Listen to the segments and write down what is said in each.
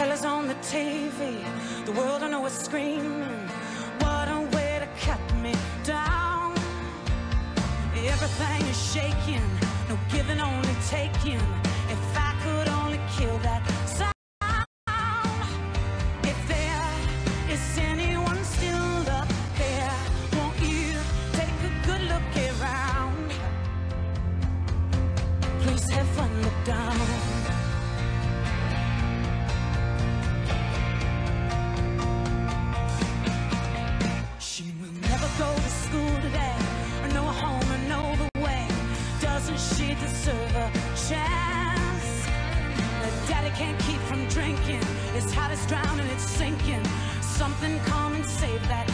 Hell is on the TV, the world I know is screaming. What a way to cut me down. Everything is shaking, no giving, only taking. If I She deserve a chance? Her daddy can't keep from drinking. His heart is drowning, it's sinking. Something come and save that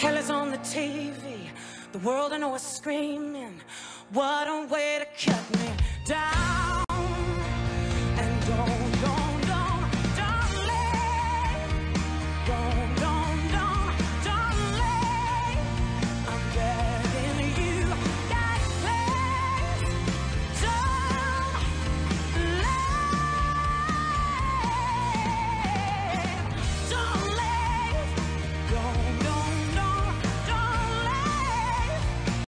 Hell is on the TV. The world I know is screaming. What a way to cut me down.